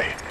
die.